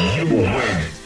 You win.